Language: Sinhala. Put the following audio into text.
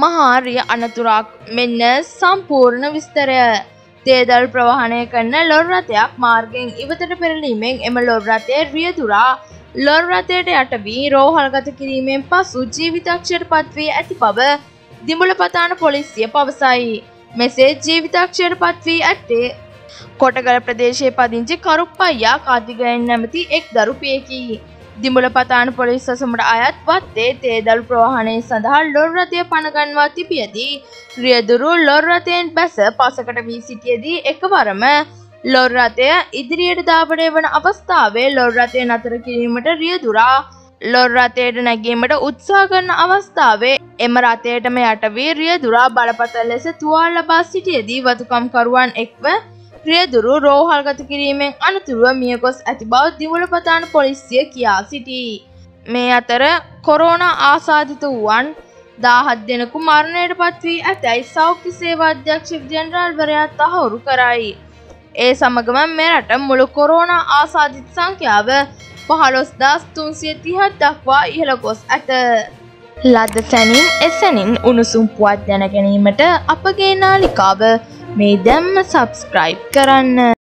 මහාරිය අනතුරක් මෙන්න සම්පූර්ණ විස්තරය. තේදල් ප්‍රවාහනය කරන ලොර් රථයක් මාර්ගෙන් ඉවතට පෙරලීමෙන් එම ලොර් රථය රියදුරා ලොර් රථයට යට වී රෝහල්ගත කිරීමෙන් පසු ජීවිතක්ෂයට පත්වී ඇති බව දිමුලපතාන පොලිසිය පවසයි. මෙසේ ජීවිතක්ෂයට පත්වී ඇත්තේ කොටගල ප්‍රදේශයේ පදිංචි කරුප්පයියා කාතිගයන් නැමති එක් දරුපියකි. දිඹුලපතාන පොලිස් සසමට අයත් වත්තේ තේදල් ප්‍රවාහනය සඳහා ලොර් රථය පණගන්වා තිබියදී රියදුරු ලොර් රථයෙන් බැස පසකට වී සිටියදී එකවරම ලොර් රථය ඉදිරියට දාපනය වන අවස්ථාවේ ලොර් රථය නතර කිරීමට රියදුරා ලොර් රථයට නැගීමට උත්සා කරන අවස්ථාවේ එම රථයටම යට වී රියදුරා බලපතල් ලෙස තුවාල් ලබා සිටියදී වතුකම්කරුවන් එක්ව ක්‍රියදුරු රෝහල්ගත කිරීමෙන් අනතුරුව මියගොස් ඇති බව දිවුලපතාන පොලිසිය කියා සිටී. මේ අතර කොරෝණ ආසාධිත වුවන් දාහත් දෙනෙකු මරණයට පත්වී ඇතැයි සෞඛ්‍ය සේවාධ්‍යක්ෂ ජෙනරාල්වරයා තහවුරු කරයි. ඒ සමගම මෙරට මුළු කොරෝණ ආසාධිත සංඛ්‍යාව පහළොස් දස් තුන්සිය තිහත් දක්වා ඉහළ ගොස් ඇත. ලද සැනින් එසැනින් උණුසුම් පුවත් දැන ගැනීමට අපගේ නාලිකාව මේ දැම්ම සබස්ක්‍රයිබ් කරන්න.